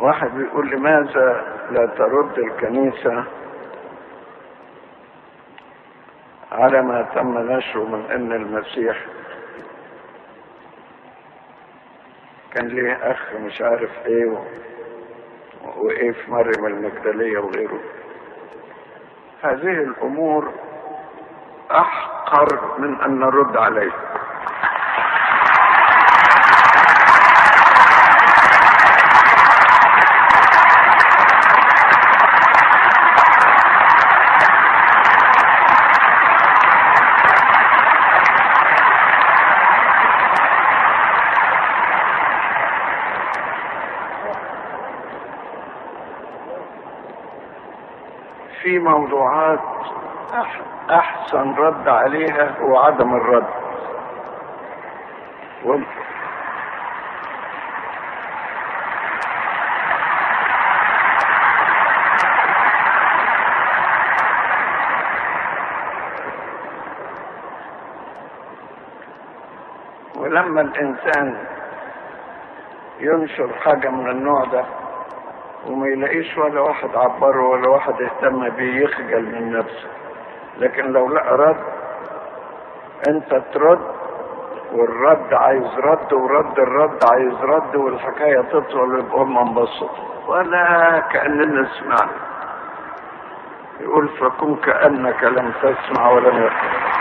واحد بيقول لماذا لا ترد الكنيسة على ما تم نشره من إن المسيح كان ليه أخ مش عارف إيه. وإيه في مريم المجدلية وغيره هذه الأمور أحقر من أن نرد عليه في موضوعات أحسن رد عليها هو عدم الرد. ولما الإنسان ينشر حاجة من النوع ده وما يلاقيش ولا واحد عبره ولا واحد اهتم بيه يخجل من نفسه. لكن لو لقى رد انت ترد والرد عايز رد ورد الرد عايز رد والحكاية تطول ويبقى هم انبسطوا. ولا كأننا سمعنا يقول فكن كأنك لم تسمع ولم يكن.